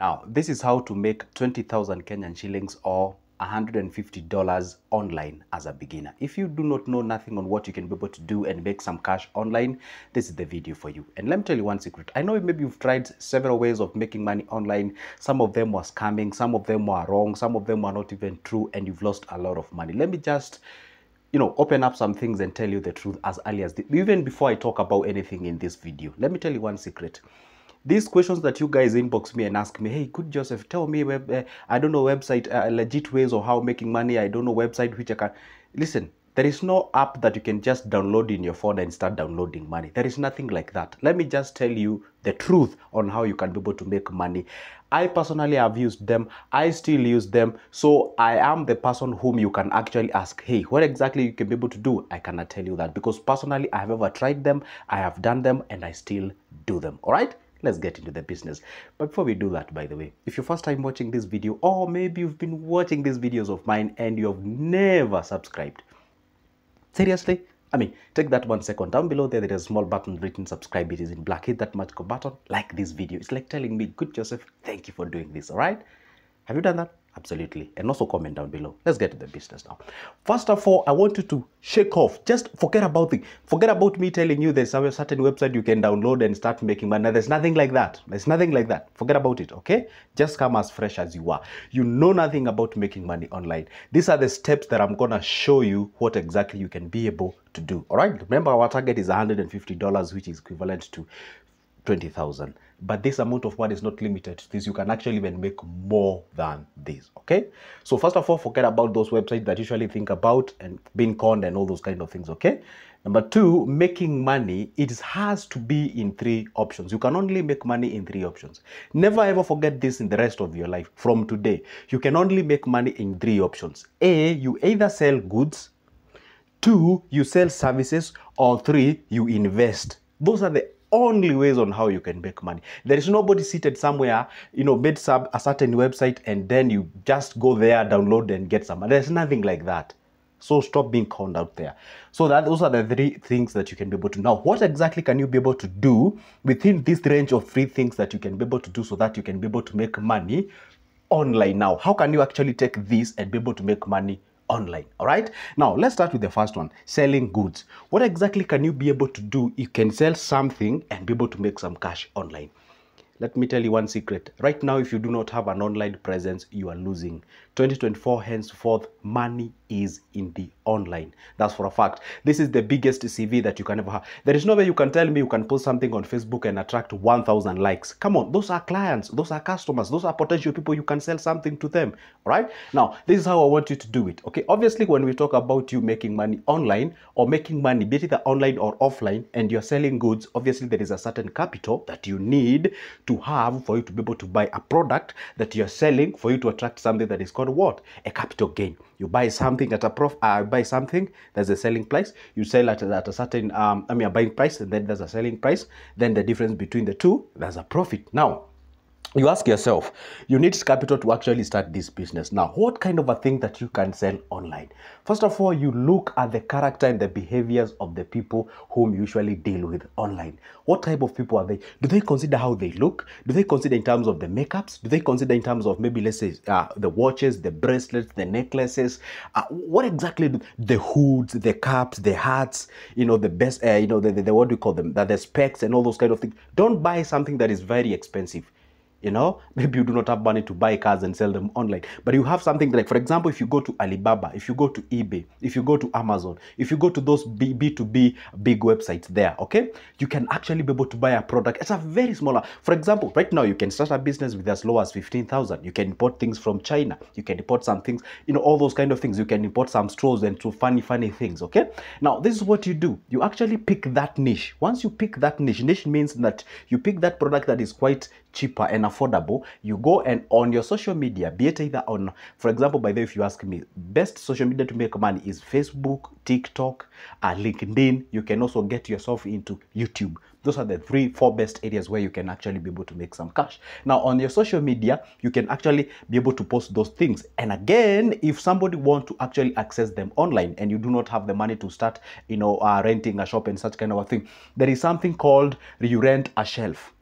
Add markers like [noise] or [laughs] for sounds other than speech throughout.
Now, this is how to make 20,000 Kenyan shillings or $150 online as a beginner. If you do not know nothing on what you can be able to do and make some cash online, this is the video for you. And let me tell you one secret. I know maybe you've tried several ways of making money online. Some of them were scamming, some of them were wrong, some of them were not even true, and you've lost a lot of money. Let me just you know open up some things and tell you the truth as early as the, even before i talk about anything in this video let me tell you one secret these questions that you guys inbox me and ask me hey good joseph tell me web uh, i don't know website uh, legit ways or how making money i don't know website which i can listen there is no app that you can just download in your phone and start downloading money. There is nothing like that. Let me just tell you the truth on how you can be able to make money. I personally have used them. I still use them. So i am the person whom you can actually ask hey what exactly you can be able to do? I cannot tell you that because personally i have ever tried them i have done them and i still do them. All right let's get into the business. But before we do that by the way if you're first time watching this video or maybe you've been watching these videos of mine and you have never subscribed seriously i mean take that one second. Down below there there is a small button written subscribe. It is in black. Hit that magical button. Like this video. It's like telling me good joseph thank you for doing this. All right? Have you done that absolutely. And also comment down below. Let's get to the business now. First of all i want you to shake off. Just forget about the forget about me telling you there's a certain website you can download and start making money. There's nothing like that. There's nothing like that. Forget about it okay? Just come as fresh as you are. You know nothing about making money online. These are the steps that i'm gonna show you what exactly you can be able to do. All right? Remember our target is 150 dollars which is equivalent to 20,000. But this amount of money is not limited to this. You can actually even make more than this. Okay. So first of all, forget about those websites that usually think about and being conned and all those kind of things. Okay. Number two, making money, it has to be in three options. You can only make money in three options. Never ever forget this in the rest of your life. From today, you can only make money in three options. A, you either sell goods, two, you sell services, or three, you invest. Those are the only ways on how you can make money. There is nobody seated somewhere, you know, made sub a certain website and then you just go there, download and get some. There's nothing like that. So stop being conned out there. So that those are the three things that you can be able to. Now, what exactly can you be able to do within this range of three things that you can be able to do so that you can be able to make money online now? How can you actually take this and be able to make money online all right? Now let's start with the first one selling goods. What exactly can you be able to do? You can sell something and be able to make some cash online. Let me tell you one secret. Right now if you do not have an online presence you are losing 2024 henceforth money is in the online. That's for a fact. This is the biggest cv that you can ever have. There is no way you can tell me you can post something on facebook and attract 1000 likes. Come on those are clients those are customers those are potential people you can sell something to them right now this is how i want you to do it okay? Obviously when we talk about you making money online or making money be it either online or offline and you're selling goods obviously there is a certain capital that you need to have for you to be able to buy a product that you're selling for you to attract something that is called what? A capital gain. You buy something at a prof uh, buy something there's a selling price. You sell at, at a certain um, i mean a buying price and then there's a selling price. Then the difference between the two there's a profit. Now you ask yourself you need capital to actually start this business. Now what kind of a thing that you can sell online? First of all you look at the character and the behaviors of the people whom you usually deal with online. What type of people are they? Do they consider how they look? Do they consider in terms of the makeups? Do they consider in terms of maybe let's say uh, the watches the bracelets the necklaces? Uh, what exactly do, the hoods the caps the hats you know the best uh, you know the, the, the what do you call them? That the specs and all those kind of things. Don't buy something that is very expensive you know? [laughs] Maybe you do not have money to buy cars and sell them online. But you have something like for example if you go to alibaba if you go to ebay if you go to amazon if you go to those B, b2b big websites there okay? You can actually be able to buy a product it's a very smaller for example right now you can start a business with as low as 15000 you can import things from china. You can import some things you know all those kind of things. You can import some straws and to funny funny things okay? Now this is what you do. You actually pick that niche. Once you pick that niche niche means that you pick that product that is quite cheaper and affordable you go and on your social media be it either on for example by the way if you ask me best social media to make money is facebook tiktok uh, linkedin. You can also get yourself into youtube. Those are the three four best areas where you can actually be able to make some cash. Now on your social media you can actually be able to post those things. And again if somebody want to actually access them online and you do not have the money to start you know uh, renting a shop and such kind of a thing there is something called you rent a shelf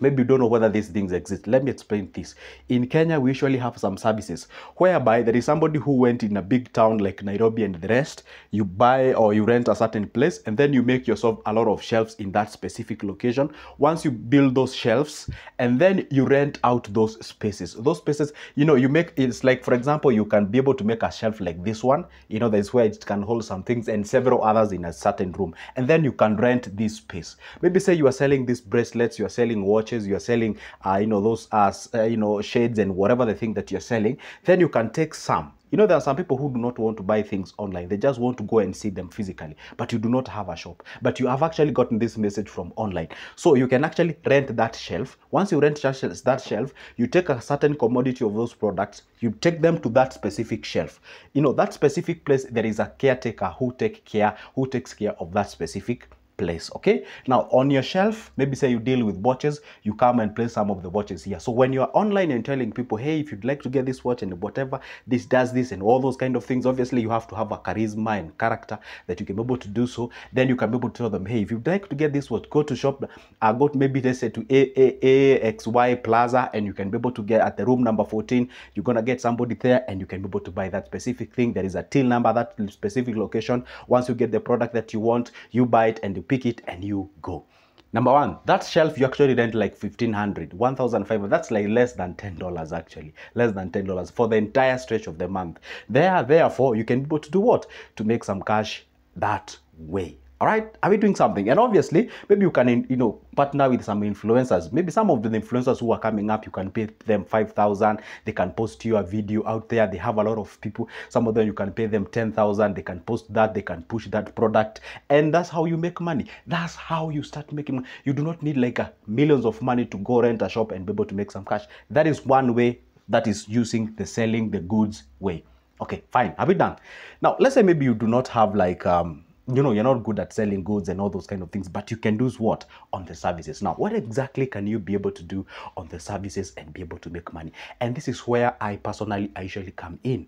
maybe you don't know whether these things exist. Let me explain this. In kenya we usually have some services whereby there is somebody who went in a big town like nairobi and the rest. You buy or you rent a certain place and then you make yourself a lot of shelves in that specific location. Once you build those shelves and then you rent out those spaces. Those spaces you know you make it's like for example you can be able to make a shelf like this one. You know there's where it can hold some things and several others in a certain room. And then you can rent this space. Maybe say you are selling these bracelets you are selling watches you are selling uh, you know those uh, uh, you know shades and whatever the thing that you're selling then you can take some you know, there are some people who do not want to buy things online. They just want to go and see them physically. But you do not have a shop. But you have actually gotten this message from online. So you can actually rent that shelf. Once you rent that shelf, you take a certain commodity of those products, you take them to that specific shelf. You know, that specific place, there is a caretaker who take care, who takes care of that specific place okay? Now on your shelf maybe say you deal with watches you come and place some of the watches here. So when you're online and telling people hey if you'd like to get this watch and whatever this does this and all those kind of things obviously you have to have a charisma and character that you can be able to do so. Then you can be able to tell them hey if you'd like to get this watch go to shop uh, go to maybe they say to AAXY Plaza and you can be able to get at the room number 14 you're gonna get somebody there and you can be able to buy that specific thing. There is a till number that specific location. Once you get the product that you want you buy it and you pick it and you go. Number one, that shelf you actually rent like 1500 1500 That's like less than $10 actually. Less than $10 for the entire stretch of the month. There, therefore, you can be able to do what? To make some cash that way all right? Are we doing something? And obviously maybe you can you know partner with some influencers. Maybe some of the influencers who are coming up you can pay them 5000 they can post you a video out there. They have a lot of people. Some of them you can pay them 10000 they can post that. They can push that product. And that's how you make money. That's how you start making money. You do not need like a millions of money to go rent a shop and be able to make some cash. That is one way that is using the selling the goods way. Okay fine. Have we done? Now let's say maybe you do not have like um you know you're not good at selling goods and all those kind of things but you can do what on the services now what exactly can you be able to do on the services and be able to make money and this is where i personally i usually come in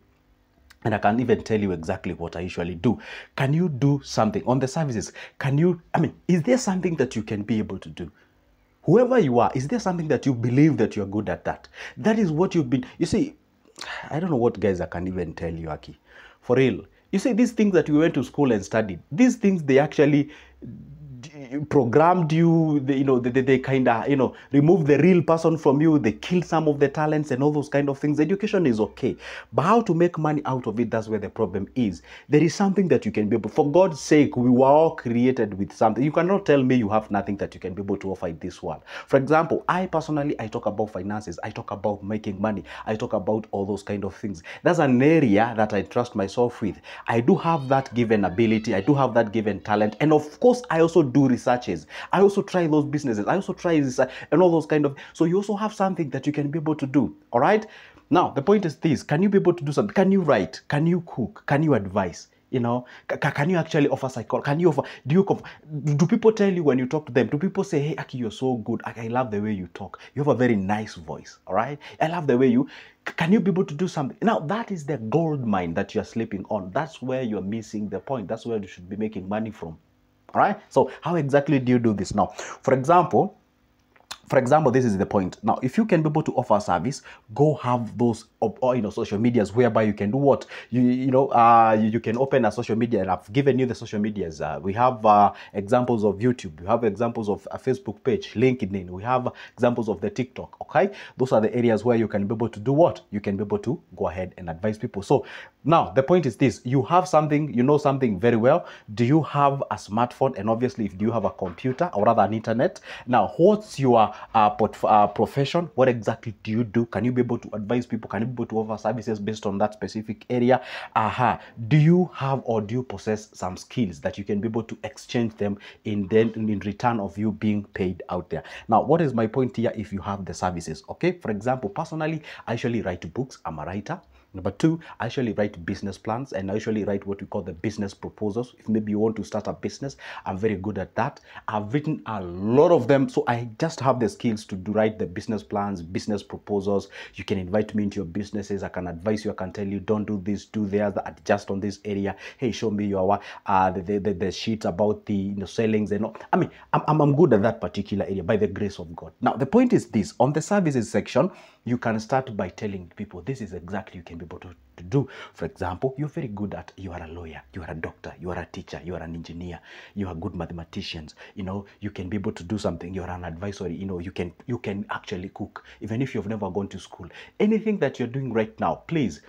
and I can even tell you exactly what I usually do. Can you do something on the services? Can you, I mean, is there something that you can be able to do? Whoever you are, is there something that you believe that you're good at that? That is what you've been, you see, I don't know what guys I can even tell you, Aki. For real, you see, these things that we went to school and studied, these things they actually programmed you they, you know they, they, they kind of you know remove the real person from you they kill some of the talents and all those kind of things. Education is okay but how to make money out of it that's where the problem is. There is something that you can be able for god's sake we were all created with something. You cannot tell me you have nothing that you can be able to offer in this world. For example i personally i talk about finances i talk about making money i talk about all those kind of things. That's an area that i trust myself with. I do have that given ability i do have that given talent and of course i also do researches. I also try those businesses. I also try this uh, and all those kind of. So you also have something that you can be able to do. All right. Now the point is this: Can you be able to do something? Can you write? Can you cook? Can you advise? you know can you actually offer psychology can you offer do you do people tell you when you talk to them do people say hey aki you're so good i love the way you talk you have a very nice voice all right i love the way you can you be able to do something now that is the gold mine that you're sleeping on that's where you're missing the point that's where you should be making money from all right so how exactly do you do this? Now for example for example this is the point. Now if you can be able to offer service go have those or you know social medias whereby you can do what? You you know uh you, you can open a social media and i've given you the social medias. Uh, we have uh, examples of youtube. We have examples of a facebook page linkedin. We have examples of the tiktok okay? Those are the areas where you can be able to do what? You can be able to go ahead and advise people. So now the point is this. You have something you know something very well. Do you have a smartphone? And obviously if do you have a computer or rather an internet? Now what's your uh, uh, profession what exactly do you do? Can you be able to advise people? Can you be able to offer services based on that specific area? Aha. Do you have or do you possess some skills that you can be able to exchange them in then in return of you being paid out there? Now what is my point here if you have the services okay? For example personally i usually write books. I'm a writer Number two, I actually write business plans and I usually write what we call the business proposals. If maybe you want to start a business, I'm very good at that. I've written a lot of them, so I just have the skills to do, write the business plans, business proposals. You can invite me into your businesses. I can advise you. I can tell you, don't do this, do that, adjust on this area. Hey, show me your uh the the, the, the sheet about the you know sellings and all. I mean, I'm, I'm good at that particular area by the grace of God. Now the point is this: on the services section, you can start by telling people this is exactly you can be able to, to do. For example, you're very good at, you are a lawyer, you are a doctor, you are a teacher, you are an engineer, you are good mathematicians, you know, you can be able to do something, you're an advisory, you know, you can, you can actually cook, even if you've never gone to school. Anything that you're doing right now, please,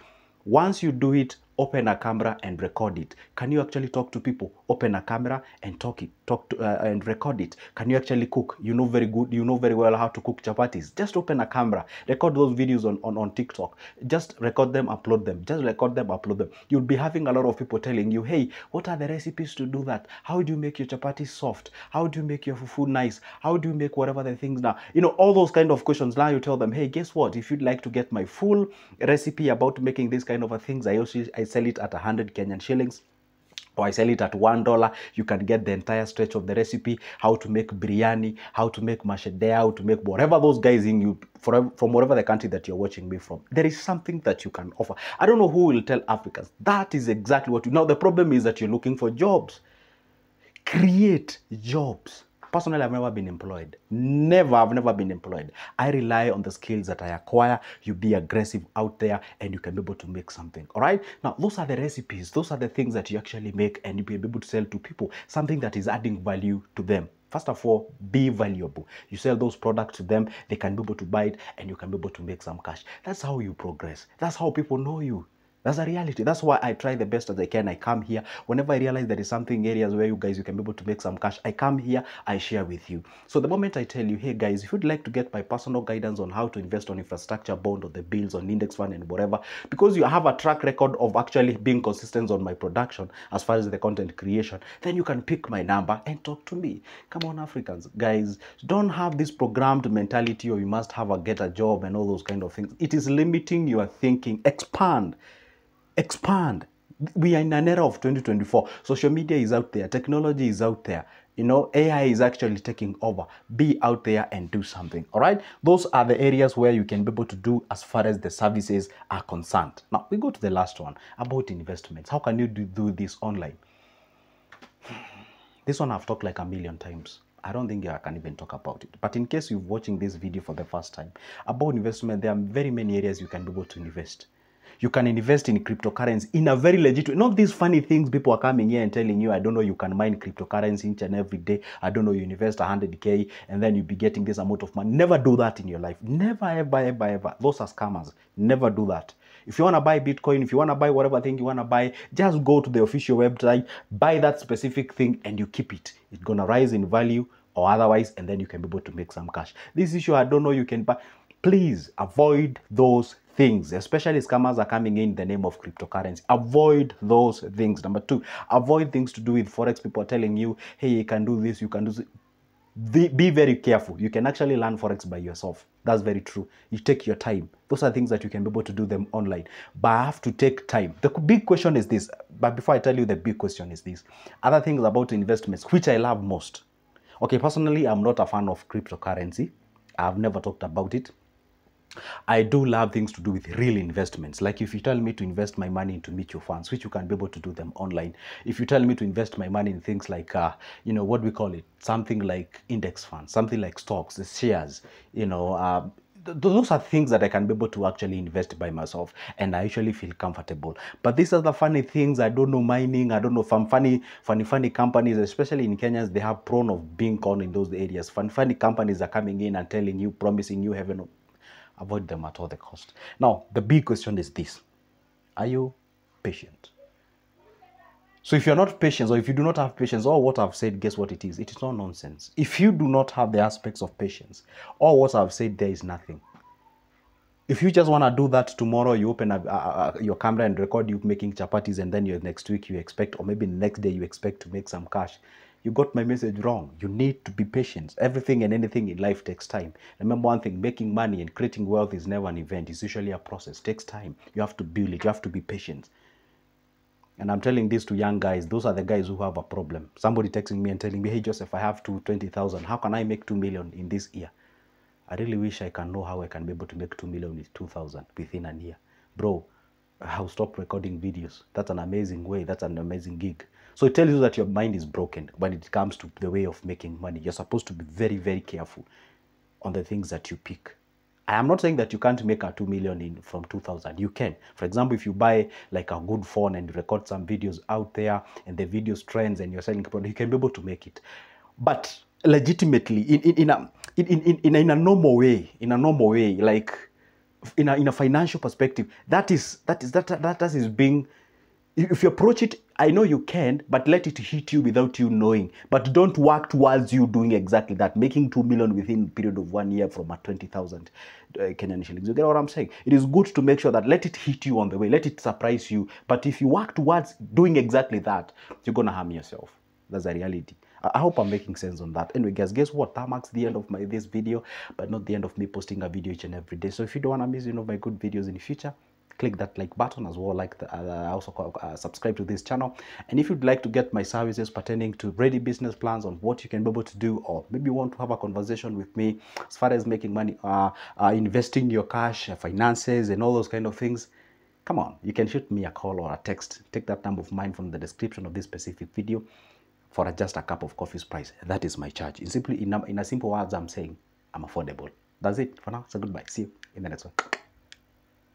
once you do it, open a camera and record it. Can you actually talk to people? Open a camera and talk it, talk to uh, and record it. Can you actually cook? You know very good, you know very well how to cook chapatis. Just open a camera, record those videos on, on, on TikTok. Just record them, upload them. Just record them, upload them. You'll be having a lot of people telling you, hey, what are the recipes to do that? How do you make your chapatis soft? How do you make your fufu nice? How do you make whatever the things now? You know, all those kind of questions. Now you tell them, hey, guess what? If you'd like to get my full recipe about making these kind of things, I also I sell it at 100 Kenyan shillings or I sell it at one dollar. You can get the entire stretch of the recipe, how to make biryani, how to make mashedea how to make whatever those guys in you from whatever the country that you're watching me from. There is something that you can offer. I don't know who will tell Africans. That is exactly what you now. The problem is that you're looking for jobs. Create jobs. Personally, I've never been employed. Never, I've never been employed. I rely on the skills that I acquire. You be aggressive out there and you can be able to make something. All right. Now, those are the recipes. Those are the things that you actually make and you be able to sell to people. Something that is adding value to them. First of all, be valuable. You sell those products to them, they can be able to buy it, and you can be able to make some cash. That's how you progress. That's how people know you. That's a reality. That's why I try the best as I can. I come here. Whenever I realize there is something areas where you guys you can be able to make some cash, I come here, I share with you. So the moment I tell you, hey guys, if you'd like to get my personal guidance on how to invest on infrastructure bond or the bills on index fund and whatever, because you have a track record of actually being consistent on my production as far as the content creation, then you can pick my number and talk to me. Come on, Africans, guys, don't have this programmed mentality or you must have a get a job and all those kind of things. It is limiting your thinking. Expand expand. We are in an era of 2024. Social media is out there, technology is out there. You know, AI is actually taking over. Be out there and do something. All right. Those are the areas where you can be able to do as far as the services are concerned. Now, we go to the last one about investments. How can you do, do this online? This one I've talked like a million times. I don't think I can even talk about it. But in case you're watching this video for the first time, about investment, there are very many areas you can be able to invest you can invest in cryptocurrency in a very legit way. Not these funny things people are coming here and telling you, I don't know, you can mine cryptocurrency each and every day. I don't know, you invest 100K and then you be getting this amount of money. Never do that in your life. Never, ever, ever, ever. Those are scammers. Never do that. If you want to buy Bitcoin, if you want to buy whatever thing you want to buy, just go to the official website, buy that specific thing, and you keep it. It's going to rise in value or otherwise, and then you can be able to make some cash. This issue, I don't know, you can buy. Please avoid those things, especially scammers are coming in the name of cryptocurrency. Avoid those things. Number two, avoid things to do with forex. People telling you, hey, you can do this, you can do this. Be, be very careful. You can actually learn forex by yourself. That's very true. You take your time. Those are things that you can be able to do them online. But I have to take time. The big question is this. But before I tell you the big question is this. Other things about investments, which I love most. Okay, personally, I'm not a fan of cryptocurrency. I've never talked about it. I do love things to do with real investments. Like if you tell me to invest my money into mutual funds, which you can be able to do them online. If you tell me to invest my money in things like, uh, you know, what we call it, something like index funds, something like stocks, the shares, you know, uh, those are things that I can be able to actually invest by myself and I usually feel comfortable. But these are the funny things. I don't know mining. I don't know from funny, funny, funny companies, especially in Kenya, they have prone of being con in those areas. Fun, funny companies are coming in and telling you, promising you heaven avoid them at all the cost. Now, the big question is this Are you patient? So, if you're not patient, or if you do not have patience, all what I've said, guess what it is? It is not nonsense. If you do not have the aspects of patience, all what I've said, there is nothing. If you just want to do that tomorrow, you open a, a, a, your camera and record you making chapatis, and then your next week you expect, or maybe next day you expect to make some cash, you got my message wrong. You need to be patient. Everything and anything in life takes time. Remember one thing making money and creating wealth is never an event, it's usually a process. It takes time. You have to build it, you have to be patient. And I'm telling this to young guys, those are the guys who have a problem. Somebody texting me and telling me, hey, Joseph, I have two, 20,000. How can I make 2 million in this year? I really wish I can know how I can be able to make 2 million with 2,000 within a year. Bro, I'll stop recording videos. That's an amazing way. That's an amazing gig. So it tells you that your mind is broken when it comes to the way of making money. You're supposed to be very, very careful on the things that you pick. I am not saying that you can't make a 2 million in from 2000. You can. For example, if you buy like a good phone and record some videos out there and the videos trends and you're selling product, you can be able to make it. But legitimately, in, in, in, a, in, in, in, in a normal way, in a normal way, like in a, in a financial perspective, that is, that is, that, that, that is being if you approach it i know you can but let it hit you without you knowing but don't work towards you doing exactly that making 2 million within period of one year from a 20000 uh, kenyan shillings you get what i'm saying it is good to make sure that let it hit you on the way let it surprise you but if you work towards doing exactly that you're gonna harm yourself that's the reality I hope I'm making sense on that. Anyway, guys, guess what? That marks the end of my this video, but not the end of me posting a video each and every day. So if you don't want to miss any of my good videos in the future, click that like button as well like the, uh, also uh, subscribe to this channel. And if you'd like to get my services pertaining to ready business plans on what you can be able to do or maybe you want to have a conversation with me as far as making money uh, uh investing your cash uh, finances and all those kind of things come on you can shoot me a call or a text. Take that number of mine from the description of this specific video for just a cup of coffee's price that is my charge. In simply in in a simple words i'm saying i'm affordable. That's it for now. So goodbye. See you in the next one